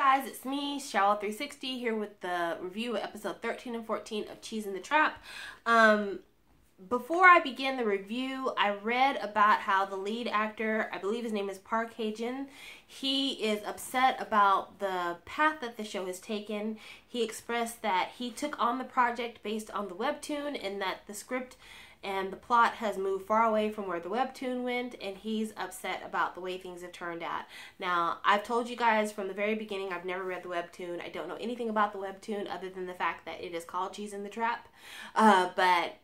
guys, it's me, Shawol360, here with the review of episode 13 and 14 of Cheese in the Trap. Um, before I begin the review, I read about how the lead actor, I believe his name is Park Hae-jin, he is upset about the path that the show has taken. He expressed that he took on the project based on the webtoon and that the script and the plot has moved far away from where the webtoon went and he's upset about the way things have turned out. Now, I've told you guys from the very beginning I've never read the webtoon. I don't know anything about the webtoon other than the fact that it is called Cheese in the Trap. Uh, but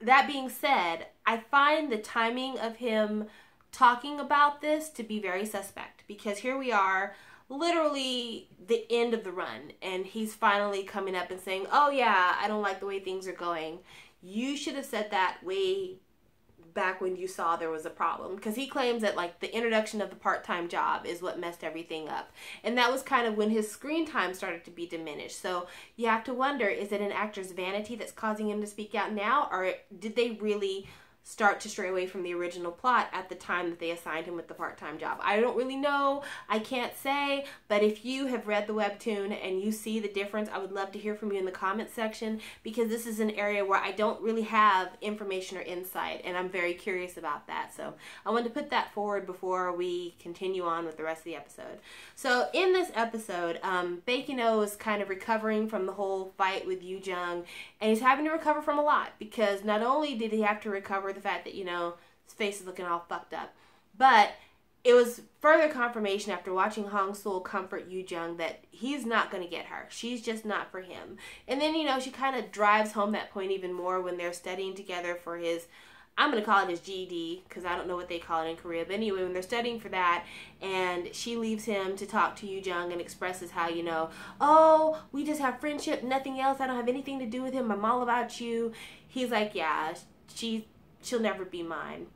that being said, I find the timing of him talking about this to be very suspect because here we are literally the end of the run and he's finally coming up and saying, "Oh yeah, I don't like the way things are going." You should have said that way back when you saw there was a problem. Because he claims that like the introduction of the part-time job is what messed everything up. And that was kind of when his screen time started to be diminished. So you have to wonder is it an actor's vanity that's causing him to speak out now? Or did they really start to stray away from the original plot at the time that they assigned him with the part-time job. I don't really know. I can't say, but if you have read the webtoon and you see the difference, I would love to hear from you in the comments section because this is an area where I don't really have information or insight and I'm very curious about that. So I wanted to put that forward before we continue on with the rest of the episode. So in this episode, um, Baekhyun is kind of recovering from the whole fight with Yoo Jung and he's having to recover from a lot because not only did he have to recover the fact that, you know, his face is looking all fucked up. But it was further confirmation after watching Hong Sul comfort Yoo Jung that he's not going to get her. She's just not for him. And then, you know, she kind of drives home that point even more when they're studying together for his, I'm going to call it his GED because I don't know what they call it in Korea. But anyway, when they're studying for that and she leaves him to talk to Yoo Jung and expresses how, you know, oh, we just have friendship, nothing else. I don't have anything to do with him. I'm all about you. He's like, yeah, she she'll never be mine.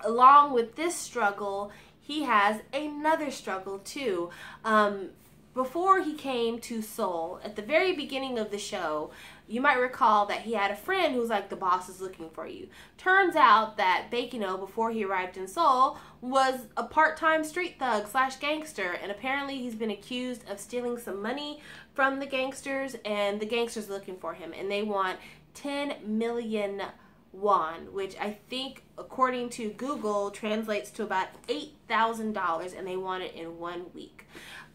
Along with this struggle, he has another struggle too. Um, before he came to Seoul, at the very beginning of the show, you might recall that he had a friend who was like, the boss is looking for you. Turns out that Baekhyun, before he arrived in Seoul, was a part-time street thug slash gangster, and apparently he's been accused of stealing some money from the gangsters, and the gangsters are looking for him, and they want 10 million won, which I think, according to Google, translates to about $8,000, and they want it in one week.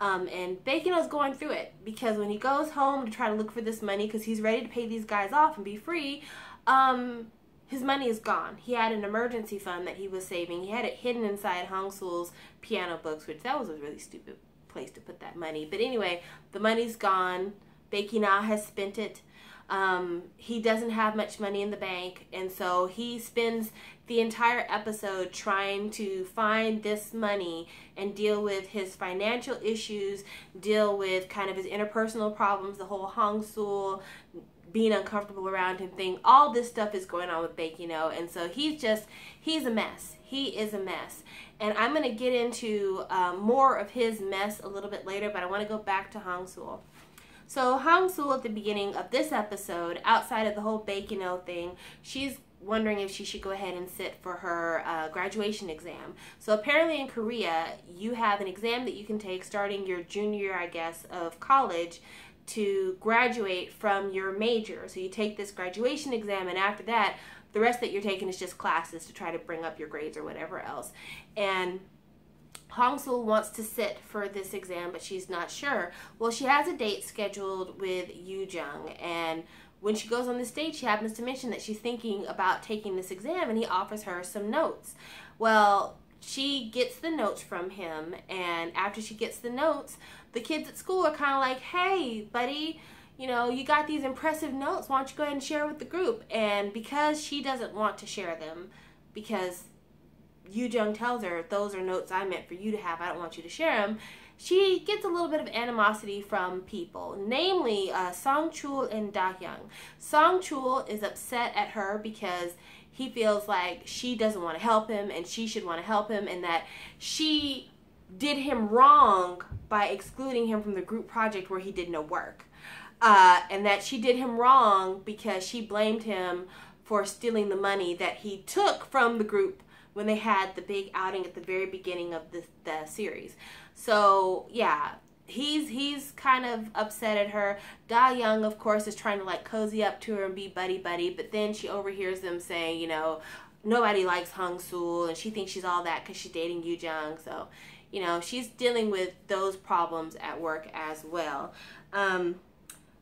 Um, and Baekhyun's going through it because when he goes home to try to look for this money because he's ready to pay these guys off and be free, um, his money is gone. He had an emergency fund that he was saving. He had it hidden inside Hong Sul's piano books, which that was a really stupid place to put that money. But anyway, the money's gone. Baekhyun has spent it. Um, he doesn't have much money in the bank, and so he spends the entire episode trying to find this money and deal with his financial issues, deal with kind of his interpersonal problems, the whole Hong Sul being uncomfortable around him thing. All this stuff is going on with Baekhyun, and so he's just, he's a mess. He is a mess. And I'm going to get into um, more of his mess a little bit later, but I want to go back to Hong Sul. So Hong Sul at the beginning of this episode, outside of the whole Baekhyun thing, she's wondering if she should go ahead and sit for her uh, graduation exam. So apparently in Korea, you have an exam that you can take starting your junior I guess, of college to graduate from your major. So you take this graduation exam, and after that, the rest that you're taking is just classes to try to bring up your grades or whatever else. And Hong Sul wants to sit for this exam, but she's not sure. Well, she has a date scheduled with Yoo Jung, and when she goes on the stage, she happens to mention that she's thinking about taking this exam, and he offers her some notes. Well, she gets the notes from him, and after she gets the notes, the kids at school are kind of like, hey, buddy, you know, you got these impressive notes. Why don't you go ahead and share with the group? And because she doesn't want to share them, because Yoo Jung tells her, those are notes I meant for you to have. I don't want you to share them. She gets a little bit of animosity from people, namely uh, Song Chul and Da Hyung. Song Chul is upset at her because he feels like she doesn't want to help him and she should want to help him and that she did him wrong by excluding him from the group project where he did no work. Uh, and that she did him wrong because she blamed him for stealing the money that he took from the group when they had the big outing at the very beginning of the, the series. So, yeah, he's he's kind of upset at her. Da Young, of course, is trying to like cozy up to her and be buddy buddy, but then she overhears them saying, you know, nobody likes Hong Sul, and she thinks she's all that because she's dating Yu Jung. So, you know, she's dealing with those problems at work as well. Um,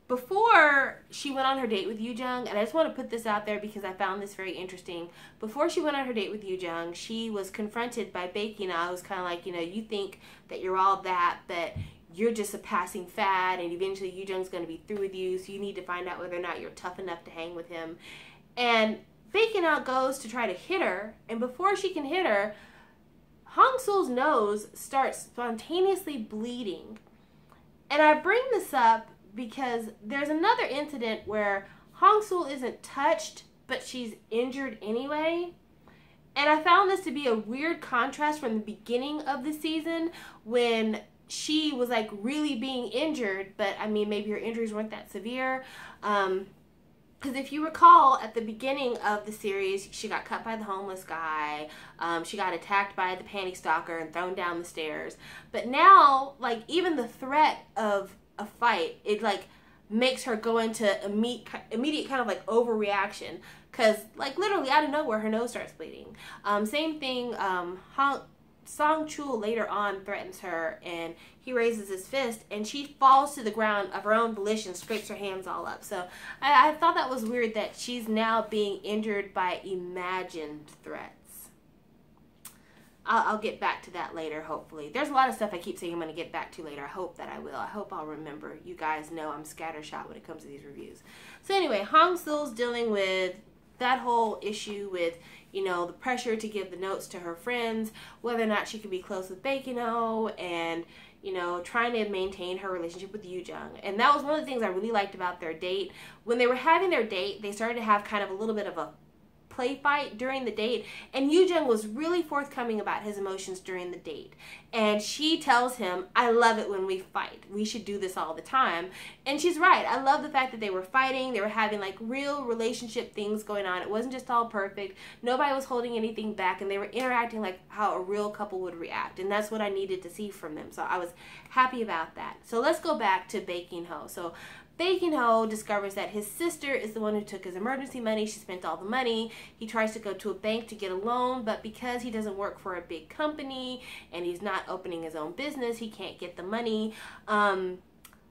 before she went on her date with Yu Jung, and I just want to put this out there because I found this very interesting. Before she went on her date with Yu Jung, she was confronted by Baek I was kind of like, you know, you think that you're all that, but you're just a passing fad, and eventually Yu Jung's going to be through with you, so you need to find out whether or not you're tough enough to hang with him. And Baek I goes to try to hit her, and before she can hit her, Hong Sul's nose starts spontaneously bleeding. And I bring this up because there's another incident where Hong Sul isn't touched, but she's injured anyway. And I found this to be a weird contrast from the beginning of the season when she was like really being injured, but I mean, maybe her injuries weren't that severe. Um, because if you recall at the beginning of the series she got cut by the homeless guy um, she got attacked by the panty stalker and thrown down the stairs but now like even the threat of a fight, it like makes her go into immediate, immediate kind of like overreaction because like literally out of nowhere her nose starts bleeding. Um, same thing. Um, Hong, Song Chul later on threatens her and he raises his fist and she falls to the ground of her own volition, scrapes her hands all up. So I, I thought that was weird that she's now being injured by imagined threats. I'll, I'll, get back to that later, hopefully. There's a lot of stuff I keep saying I'm going to get back to later. I hope that I will. I hope I'll remember. You guys know I'm scattershot when it comes to these reviews. So anyway, Hong Sul's dealing with that whole issue with, you know, the pressure to give the notes to her friends, whether or not she could be close with Baek In-ho, and, you know, trying to maintain her relationship with Yu Jung. And that was one of the things I really liked about their date. When they were having their date, they started to have kind of a little bit of a play fight during the date. And Yu Jung was really forthcoming about his emotions during the date. And she tells him, I love it when we fight. We should do this all the time. And she's right. I love the fact that they were fighting. They were having like real relationship things going on. It wasn't just all perfect. Nobody was holding anything back. And they were interacting like how a real couple would react. And that's what I needed to see from them. So I was happy about that. So let's go back to Baek In-ho. So Baek In-ho discovers that his sister is the one who took his emergency money. She spent all the money. He tries to go to a bank to get a loan, but because he doesn't work for a big company and he's not opening his own business, he can't get the money. Um,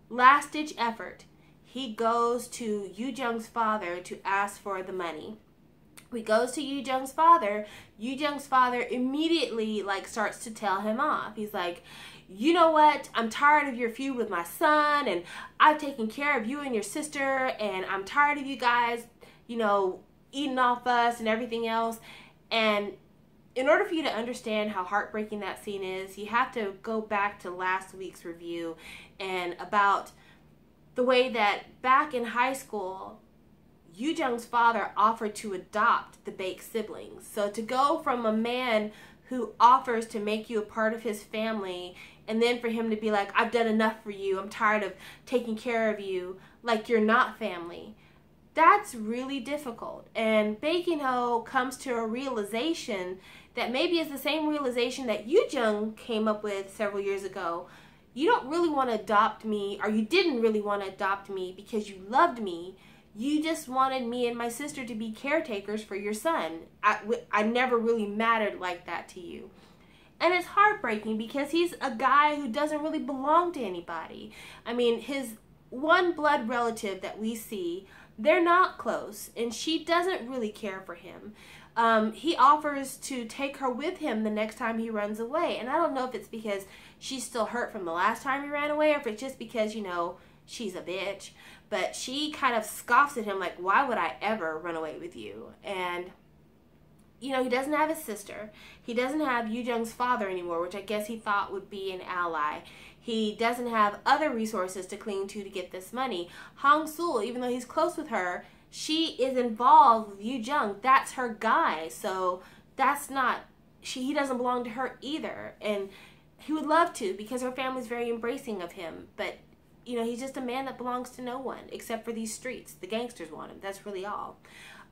last ditch effort. He goes to Yu Jung's father to ask for the money. He goes to Yu Jung's father. Yu Jung's father immediately like starts to tell him off. He's like, you know what? I'm tired of your feud with my son, and I've taken care of you and your sister, and I'm tired of you guys, you know, eating off us and everything else. And in order for you to understand how heartbreaking that scene is, you have to go back to last week's review and about the way that back in high school, Yu Jung's father offered to adopt the Baek siblings. So to go from a man who offers to make you a part of his family and then for him to be like i've done enough for you. I'm tired of taking care of you like you're not family. That's really difficult. And Baek In-ho comes to a realization that maybe is the same realization that Yu Jung came up with several years ago. You don't really want to adopt me or you didn't really want to adopt me because you loved me. You just wanted me and my sister to be caretakers for your son. I, I never really mattered like that to you and it's heartbreaking because he's a guy who doesn't really belong to anybody. I mean, his one blood relative that we see, they're not close, and she doesn't really care for him. Um, he offers to take her with him the next time he runs away. And I don't know if it's because she's still hurt from the last time he ran away or if it's just because, you know, she's a bitch. But she kind of scoffs at him like, why would I ever run away with you? And you know, he doesn't have his sister. He doesn't have Yu Jung's father anymore, which I guess he thought would be an ally. He doesn't have other resources to cling to to get this money. Hong Sul, even though he's close with her, she is involved with Yu Jung. That's her guy. So that's not she he doesn't belong to her either. And he would love to because her family's very embracing of him. But you know, he's just a man that belongs to no one except for these streets. The gangsters want him. That's really all.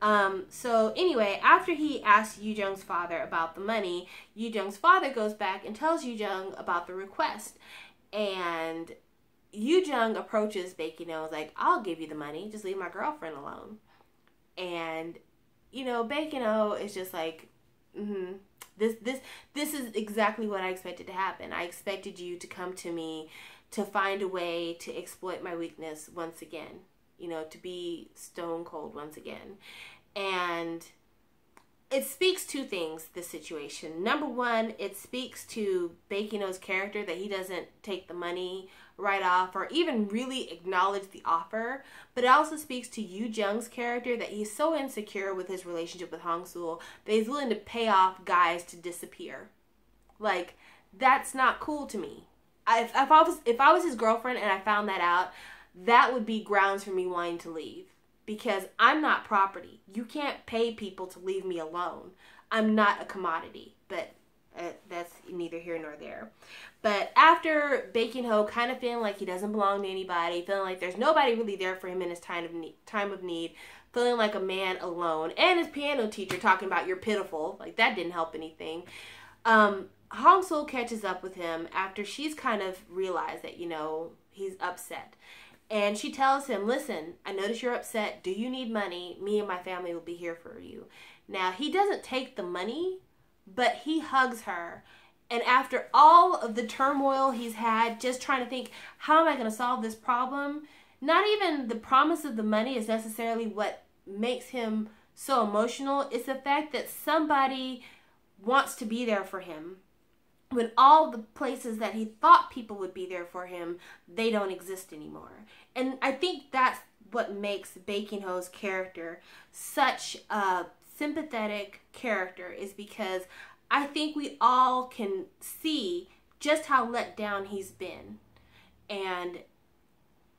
Um, so anyway, after he asks Yu Jung's father about the money, Yu Jung's father goes back and tells Yu Jung about the request. And Yu Jung approaches Baekhyun and like, I'll give you the money, just leave my girlfriend alone. And, you know, Baekhyun is just like, mm-hmm. This this this is exactly what I expected to happen. I expected you to come to me to find a way to exploit my weakness once again. You know, to be stone cold once again. And it speaks two things the situation. Number one it speaks to Baekhyun's character that he doesn't take the money right off or even really acknowledge the offer but it also speaks to Yu Jung's character that he's so insecure with his relationship with Hong Sul that he's willing to pay off guys to disappear. Like that's not cool to me. I, if I was if I was his girlfriend and I found that out that would be grounds for me wanting to leave because I'm not property. You can't pay people to leave me alone. I'm not a commodity, but uh, that's neither here nor there. But after Baek In-ho kind of feeling like he doesn't belong to anybody, feeling like there's nobody really there for him in his time of need, time of need, feeling like a man alone, and his piano teacher talking about you're pitiful, like that didn't help anything. Um, Hong Sul catches up with him after she's kind of realized that, you know, he's upset. And she tells him, Listen, I notice you're upset. Do you need money? Me and my family will be here for you. Now, he doesn't take the money, but he hugs her. And after all of the turmoil he's had, just trying to think, how am I going to solve this problem? Not even the promise of the money is necessarily what makes him so emotional. It's the fact that somebody wants to be there for him when all the places that he thought people would be there for him, they don't exist anymore. And I think that's what makes Baek In-ho's character such a sympathetic character is because I think we all can see just how let down he's been. And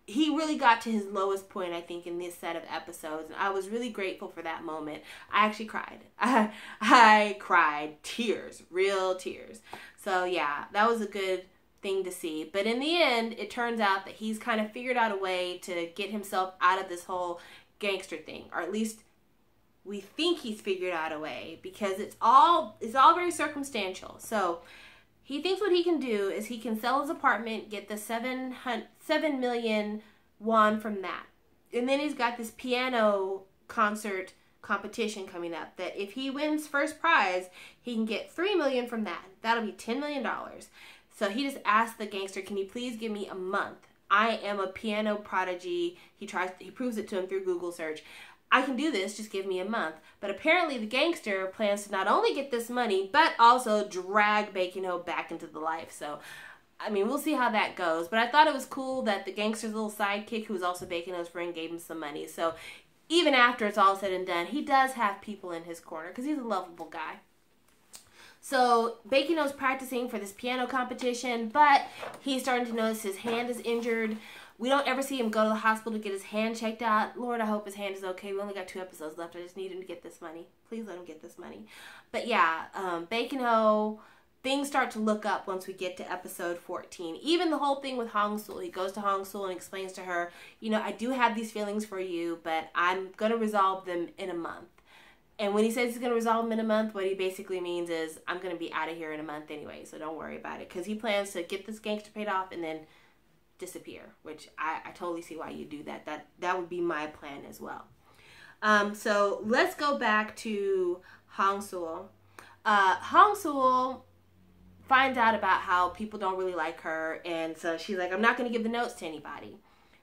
he really got to his lowest point, I think, in this set of episodes. And I was really grateful for that moment. I actually cried. I, I cried tears, real tears. So, yeah, that was a good thing to see. But in the end, it turns out that he's kind of figured out a way to get himself out of this whole gangster thing, or at least we think he's figured out a way because it's all it's all very circumstantial. So he thinks what he can do is he can sell his apartment, get the seven seven million won from that, and then he's got this piano concert competition coming up that if he wins first prize, he can get 3 million from that. That'll be 10 million dollars. So he just asked the gangster, "Can you please give me a month? I am a piano prodigy." He tries he proves it to him through Google search. I can do this, just give me a month. But apparently the gangster plans to not only get this money, but also drag Baek In-ho back into the life. So I mean, we'll see how that goes. But I thought it was cool that the gangster's little sidekick, who was also Baek In-ho's friend, gave him some money. So even after it's all said and done, he does have people in his corner because he's a lovable guy. So Baekhyun's practicing for this piano competition, but he's starting to notice his hand is injured. We don't ever see him go to the hospital to get his hand checked out. Lord, I hope his hand is okay. We only got two episodes left. I just need him to get this money. Please let him get this money. But yeah, um, things start to look up once we get to episode 14. Even the whole thing with Hong Sul. He goes to Hong Sul and explains to her, you know, I do have these feelings for you, but I'm going to resolve them in a month. And when he says he's going to resolve them in a month, what he basically means is, I'm going to be out of here in a month anyway, so don't worry about it. Because he plans to get this gangster paid off and then disappear, which I, I totally see why you do that. That that would be my plan as well. Um, so let's go back to Hong Sul. Uh, Hong Sul finds out about how people don't really like her, and so she's like, I'm not going to give the notes to anybody.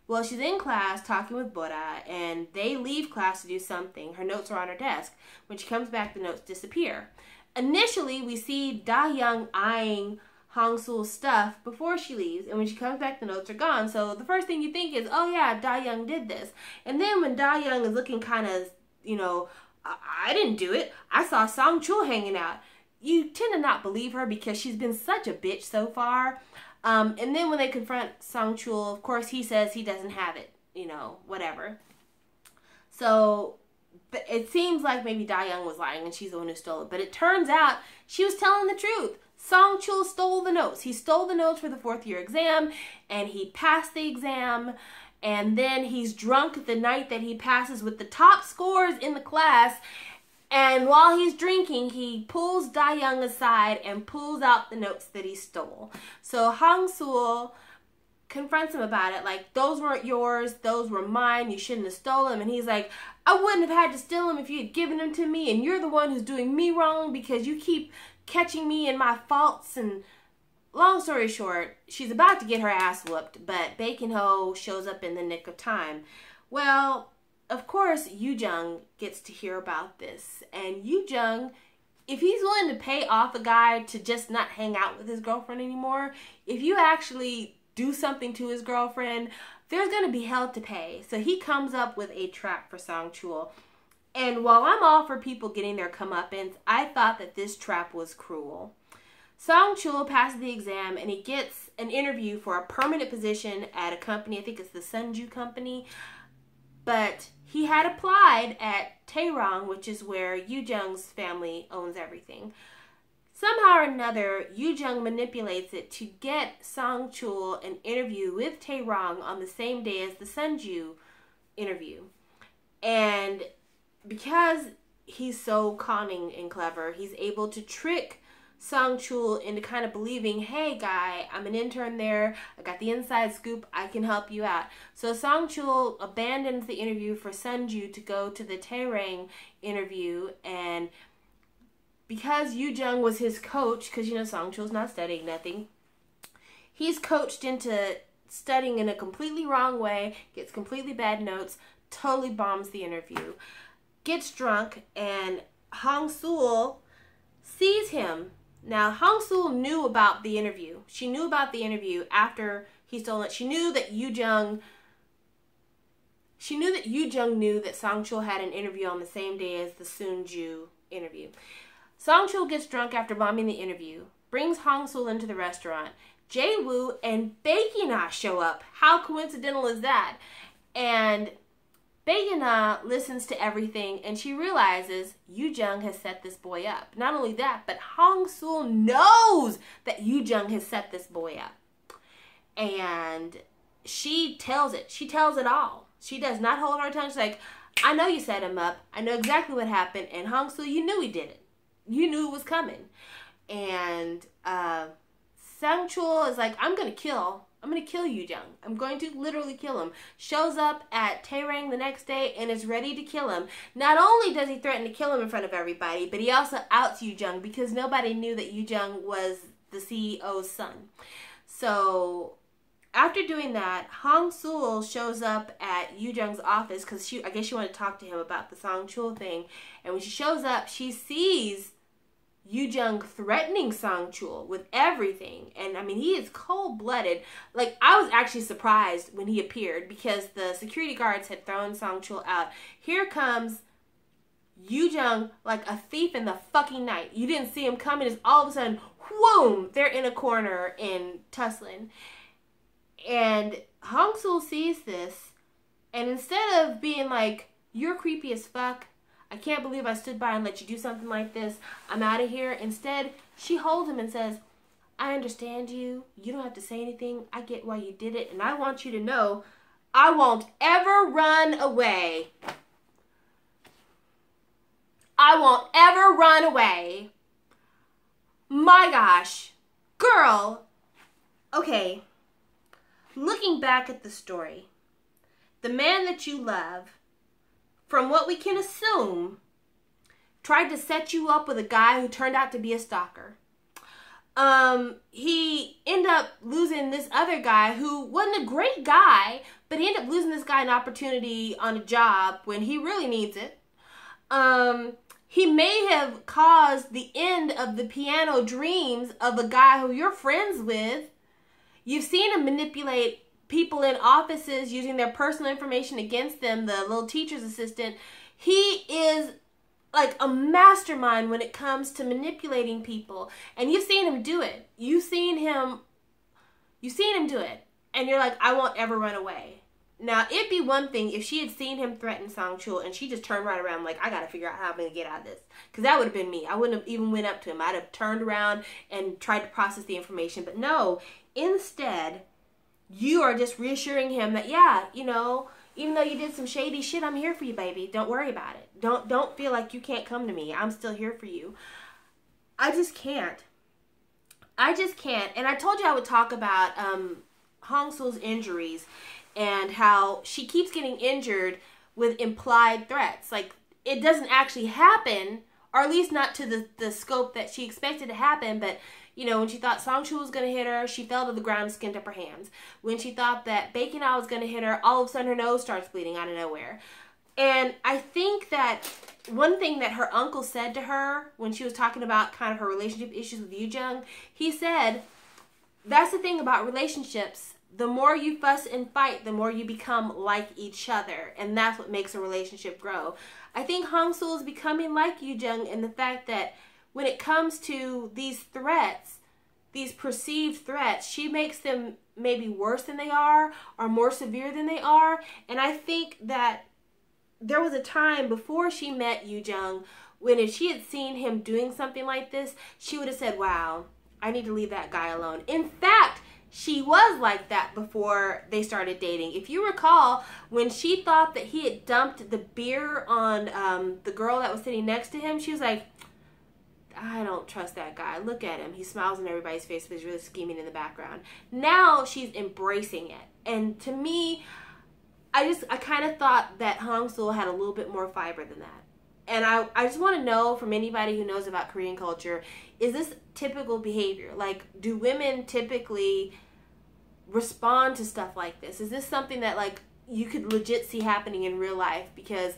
Well, she's in class talking with Bora, and they leave class to do something. Her notes are on her desk. When she comes back, the notes disappear. Initially, we see Da Young eyeing Hong Sul's stuff before she leaves, and when she comes back, the notes are gone. So the first thing you think is, oh yeah, Da Young did this. And then when Da Young is looking kind of, you know, I-, I didn't do it. I saw Song Chul hanging out. You tend to not believe her because she's been such a bitch so far. Um, and then when they confront Song Chul, of course, he says he doesn't have it, you know, whatever. So it seems like maybe Da Young was lying and she's the one who stole it. But it turns out she was telling the truth. Song Chul stole the notes. He stole the notes for the fourth year exam and he passed the exam. And then he's drunk the night that he passes with the top scores in the class. And while he's drinking, he pulls Da Young aside and pulls out the notes that he stole. So Hong Sul confronts him about it, like, those weren't yours, those were mine, you shouldn't have stolen them. And he's like, I wouldn't have had to steal them if you had given them to me, and you're the one who's doing me wrong because you keep catching me in my faults. And long story short, she's about to get her ass whooped, but Baek In-ho shows up in the nick of time. Well, of course, Yu Jung gets to hear about this, and Yu Jung if he's willing to pay off a guy to just not hang out with his girlfriend anymore, if you actually do something to his girlfriend, there's going to be hell to pay. So he comes up with a trap for Song Chul. And while I'm all for people getting their comeuppance, I thought that this trap was cruel. Song Chul passes the exam and he gets an interview for a permanent position at a company, I think it's the Sunju company. But he had applied at Taerong, which is where Yu Jung's family owns everything. Somehow or another, Yu Jung manipulates it to get Song Chul an interview with Taerong on the same day as the Sunju interview. And because he's so cunning and clever, he's able to trick Song Chul into kind of believing, hey guy, I'm an intern there. I got the inside scoop. I can help you out. So Song Chul abandons the interview for Sunju to go to the Taerong interview and because Yu Jung was his coach, because you know Song Chul's not studying nothing, he's coached into studying in a completely wrong way, gets completely bad notes, totally bombs the interview, gets drunk, and Hong Sul sees him. Now, Hong Sul knew about the interview. She knew about the interview after he stole it. She knew that Yu Jung. She knew that Yu Jung knew that Song Chul had an interview on the same day as the Sunju interview. Song Chul gets drunk after bombing the interview, brings Hong Sul into the restaurant. Jae Woo and Baek In-ha show up. How coincidental is that? And Baek In-ha listens to everything and she realizes Yu Jung has set this boy up. Not only that, but Hong Sul knows that Yu Jung has set this boy up. And she tells it. She tells it all. She does not hold her tongue. She's like, I know you set him up. I know exactly what happened. And Hong Sul, you knew he did it you knew it was coming. And uh, Sang Chul is like, I'm gonna kill. I'm gonna kill Yu Jung. I'm going to literally kill him. Shows up at Taerong the next day and is ready to kill him. Not only does he threaten to kill him in front of everybody, but he also outs Yu Jung because nobody knew that Yu Jung was the CEO's son. So after doing that, Hong Sul shows up at Yu Jung's office because she, I guess she wanted to talk to him about the Song Chul thing. And when she shows up, she sees Yu Jung threatening Song Chul with everything. And I mean, he is cold blooded. Like, I was actually surprised when he appeared because the security guards had thrown Song Chul out. Here comes Yu Jung like a thief in the fucking night. You didn't see him coming, It's all of a sudden, whoom, they're in a corner in Tusslan. And Hong Sul sees this, and instead of being like, you're creepy as fuck, I can't believe I stood by and let you do something like this. I'm out of here. Instead, she holds him and says, I understand you. You don't have to say anything. I get why you did it. And I want you to know I won't ever run away. I won't ever run away. My gosh. Girl. Okay. Looking back at the story, the man that you love from what we can assume, tried to set you up with a guy who turned out to be a stalker. Um, he ended up losing this other guy who wasn't a great guy, but he ended up losing this guy an opportunity on a job when he really needs it. Um, he may have caused the end of the piano dreams of a guy who you're friends with. You've seen him manipulate people in offices using their personal information against them, the little teacher's assistant, he is like a mastermind when it comes to manipulating people. And you've seen him do it. You've seen him you've seen him do it. And you're like, I won't ever run away. Now, it'd be one thing if she had seen him threaten Song Chul and she just turned right around like, I gotta figure out how I'm gonna get out of this. Because that would have been me. I wouldn't have even went up to him. I'd have turned around and tried to process the information. But no, instead, you are just reassuring him that, yeah, you know, even though you did some shady shit, I'm here for you, baby. Don't worry about it. Don't don't feel like you can't come to me. I'm still here for you. I just can't. I just can't. And I told you I would talk about um, Hong Sool's injuries and how she keeps getting injured with implied threats. Like it doesn't actually happen, or at least not to the, the scope that she expected to happen, but you know, when she thought Song Chul was going to hit her, she fell to the ground skinned up her hands. When she thought that Bacon was going to hit her, all of a sudden her nose starts bleeding out of nowhere. And I think that one thing that her uncle said to her when she was talking about kind of her relationship issues with Yu Jung, he said, that's the thing about relationships. The more you fuss and fight, the more you become like each other. And that's what makes a relationship grow. I think Hong Sool is becoming like Yu Jung in the fact that when it comes to these threats, these perceived threats, she makes them maybe worse than they are or more severe than they are. And I think that there was a time before she met Yu Jung when if she had seen him doing something like this, she would have said, Wow, I need to leave that guy alone. In fact, she was like that before they started dating. If you recall, when she thought that he had dumped the beer on um, the girl that was sitting next to him, she was like, I don't trust that guy. Look at him. He smiles in everybody's face, but he's really scheming in the background. Now she's embracing it. And to me, I just, I kind of thought that Hong Sool had a little bit more fiber than that. And I, I just want to know from anybody who knows about Korean culture, is this typical behavior? Like, do women typically respond to stuff like this? Is this something that, like, you could legit see happening in real life? Because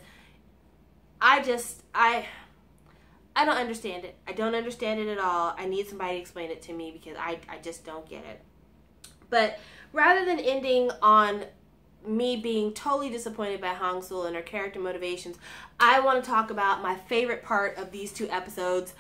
I just, I, I don't understand it. I don't understand it at all. I need somebody to explain it to me because I, I just don't get it. But rather than ending on me being totally disappointed by Hong Sool and her character motivations, I want to talk about my favorite part of these two episodes,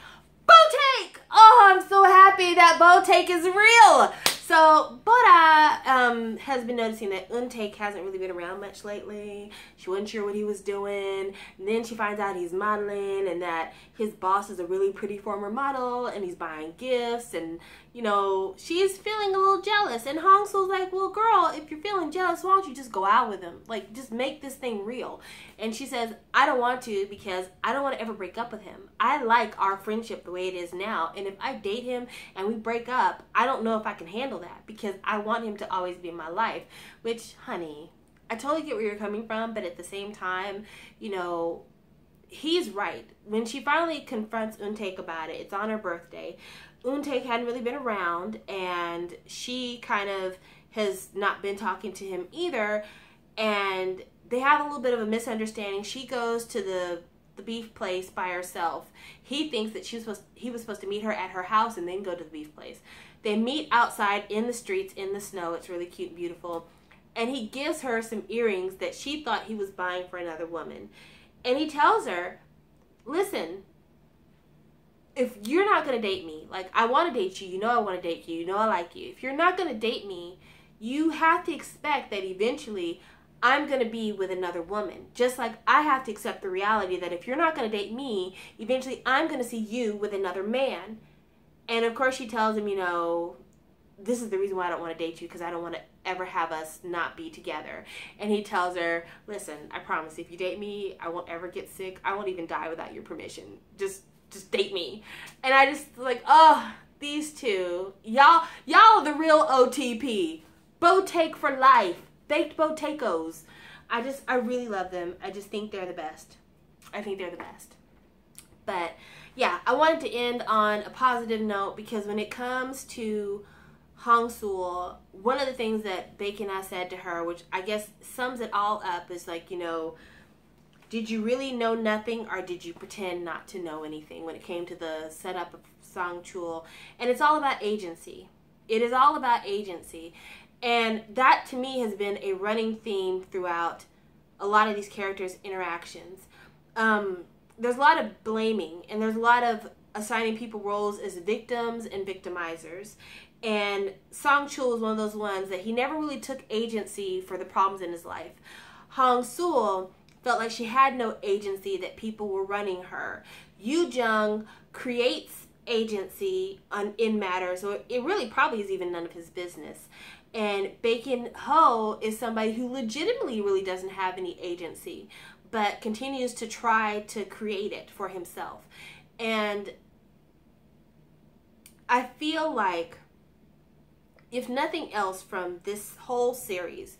Bo Take! Oh, I'm so happy that Botaek is real! So, Bora um, has been noticing that Euntaek hasn't really been around much lately. She wasn't sure what he was doing. And then she finds out he's modeling and that his boss is a really pretty former model and he's buying gifts. And, you know, she's feeling a little jealous. And Hong Sool's like, well, girl, if you're feeling jealous, why don't you just go out with him? Like, just make this thing real. And she says, I don't want to because I don't want to ever break up with him. I like our friendship the way it is now. And if I date him and we break up, I don't know if I can handle that because I want him to always be in my life. Which, honey, I totally get where you're coming from, but at the same time, you know, he's right. When she finally confronts Euntaek about it, it's on her birthday. Euntaek hadn't really been around, and she kind of has not been talking to him either. And they have a little bit of a misunderstanding. She goes to the the beef place by herself. He thinks that she was supposed he was supposed to meet her at her house and then go to the beef place. They meet outside in the streets in the snow. It's really cute and beautiful. And he gives her some earrings that she thought he was buying for another woman. And he tells her, "Listen, if you're not going to date me, like I want to date you, you know I want to date you, you know I like you. If you're not going to date me, you have to expect that eventually I'm going to be with another woman. Just like I have to accept the reality that if you're not going to date me, eventually I'm going to see you with another man. And of course, she tells him, you know, this is the reason why I don't want to date you because I don't want to ever have us not be together. And he tells her, listen, I promise if you date me, I won't ever get sick. I won't even die without your permission. Just just date me. And I just like, oh, these two. Y'all y'all are the real OTP. Botaek for life. Baked Botaekos. I just, I really love them. I just think they're the best. I think they're the best. But yeah, I wanted to end on a positive note because when it comes to Hong Sool, one of the things that Baek In-ha said to her, which I guess sums it all up, is like, you know, did you really know nothing or did you pretend not to know anything when it came to the setup of Song Chul? And it's all about agency. It is all about agency. And that to me has been a running theme throughout a lot of these characters' interactions. Um, there's a lot of blaming and there's a lot of assigning people roles as victims and victimizers. And Song Chul is one of those ones that he never really took agency for the problems in his life. Hong Sool felt like she had no agency, that people were running her. Yu Jung creates agency on, in matters, or it really probably is even none of his business. And Baek In-ho is somebody who legitimately really doesn't have any agency, but continues to try to create it for himself. And I feel like, if nothing else from this whole series,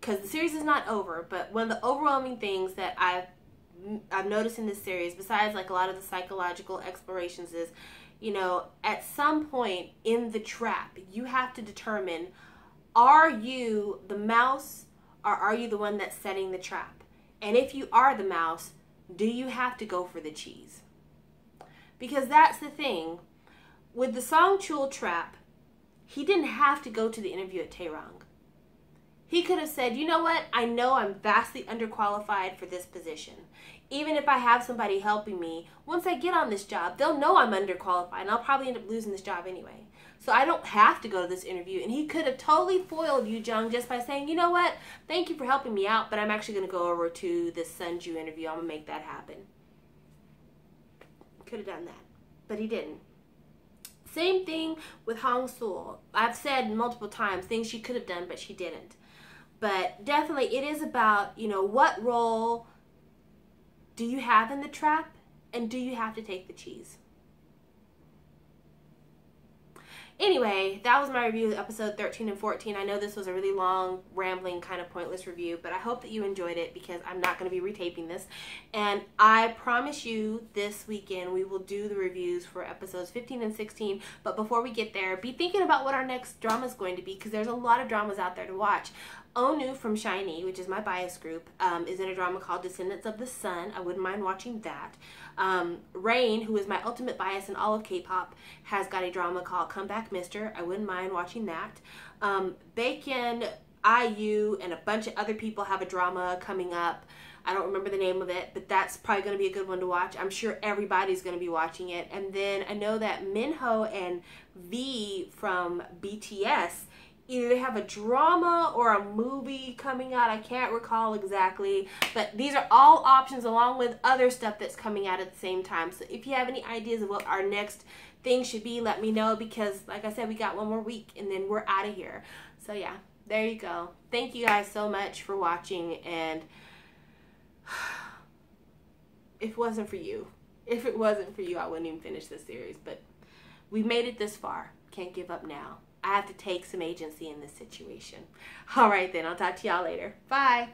because the series is not over, but one of the overwhelming things that I've I've noticed in this series, besides like a lot of the psychological explorations, is you know, at some point in the trap, you have to determine are you the mouse or are you the one that's setting the trap? And if you are the mouse, do you have to go for the cheese? Because that's the thing. With the Song Chul trap, he didn't have to go to the interview at Taerong. He could have said, you know what, I know I'm vastly underqualified for this position even if I have somebody helping me, once I get on this job, they'll know I'm underqualified and I'll probably end up losing this job anyway. So I don't have to go to this interview. And he could have totally foiled Yu Jung just by saying, you know what, thank you for helping me out, but I'm actually going to go over to this Sunju interview. I'm going to make that happen. Could have done that, but he didn't. Same thing with Hong Sul. I've said multiple times things she could have done, but she didn't. But definitely, it is about, you know, what role do you have in the trap and do you have to take the cheese? Anyway, that was my review of episode 13 and 14. I know this was a really long, rambling, kind of pointless review, but I hope that you enjoyed it because I'm not going to be retaping this. And I promise you this weekend we will do the reviews for episodes 15 and 16. But before we get there, be thinking about what our next drama is going to be because there's a lot of dramas out there to watch. Onew from SHINee, which is my bias group, um, is in a drama called Descendants of the Sun. I wouldn't mind watching that. Um, Rain, who is my ultimate bias in all of K-pop, has got a drama called Comeback Mister. I wouldn't mind watching that. Um, Bacon, IU, and a bunch of other people have a drama coming up. I don't remember the name of it, but that's probably going to be a good one to watch. I'm sure everybody's going to be watching it. And then I know that Minho and V from BTS either they have a drama or a movie coming out. I can't recall exactly, but these are all options along with other stuff that's coming out at the same time. So if you have any ideas of what our next thing should be, let me know because like I said, we got one more week and then we're out of here. So yeah, there you go. Thank you guys so much for watching and if it wasn't for you, if it wasn't for you, I wouldn't even finish this series, but we made it this far. Can't give up now. I have to take some agency in this situation. All right, then. I'll talk to y'all later. Bye.